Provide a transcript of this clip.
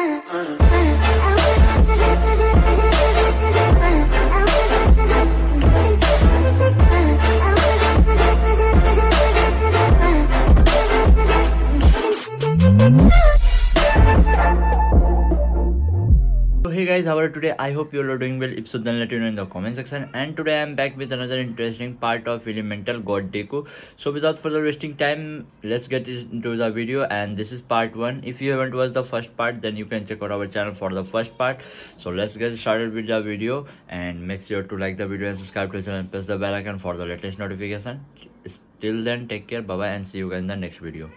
So hey guys, how are you today? I hope you all are doing well. If so, then let me know in the comment section. And today I am back with another interesting part of Elemental God Deku. So without further wasting time, let's get into the video. And this is part one. If you haven't watched the first part, then you can check out our channel for the first part. So let's get started with the video. And make sure to like the video and subscribe to the channel and press the bell icon for the latest notification. Till then, take care, bye bye, and see you guys in the next video.